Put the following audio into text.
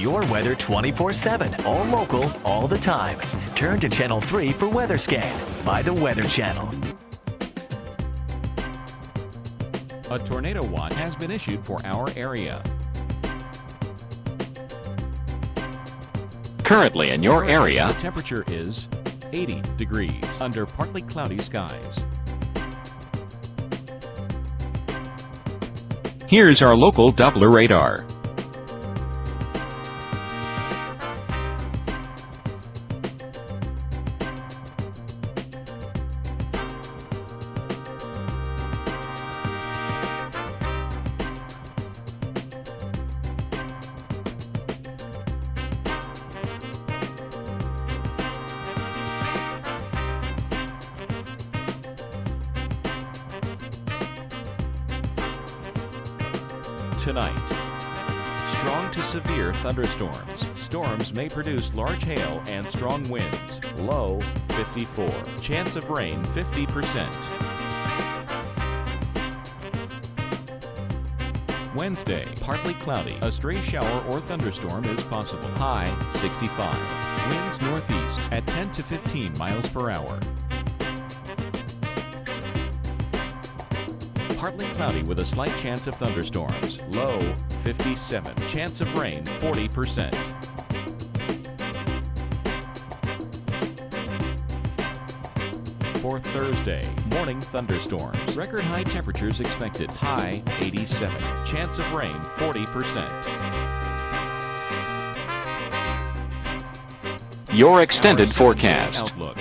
your weather 24 7, all local, all the time. Turn to Channel 3 for Weather Scan by the Weather Channel. A tornado watch has been issued for our area. Currently in your area, The temperature is 80 degrees under partly cloudy skies. here's our local Doppler radar. Tonight, strong to severe thunderstorms. Storms may produce large hail and strong winds. Low 54. Chance of rain 50%. Wednesday, partly cloudy. A stray shower or thunderstorm is possible. High 65. Winds northeast at 10 to 15 miles per hour. Partly cloudy with a slight chance of thunderstorms. Low 57. Chance of rain 40%. For Thursday, morning thunderstorms. Record high temperatures expected. High 87. Chance of rain 40%. Your extended forecast. Outlook.